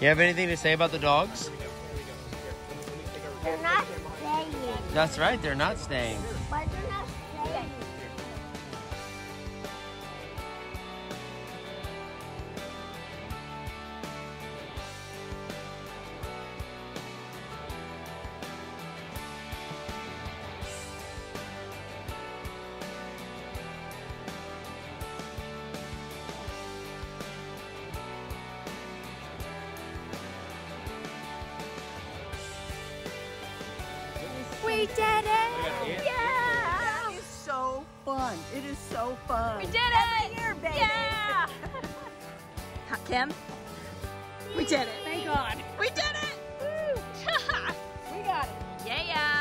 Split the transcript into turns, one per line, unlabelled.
You have anything to say about the dogs?
They're not staying.
That's right, they're not staying.
But they're not staying.
We did it! Yeah!
That is so fun. It is so fun.
We did it!
Every year, baby.
Yeah!
Kim? We did it.
Thank God. We did it! we got it. Yeah, yeah.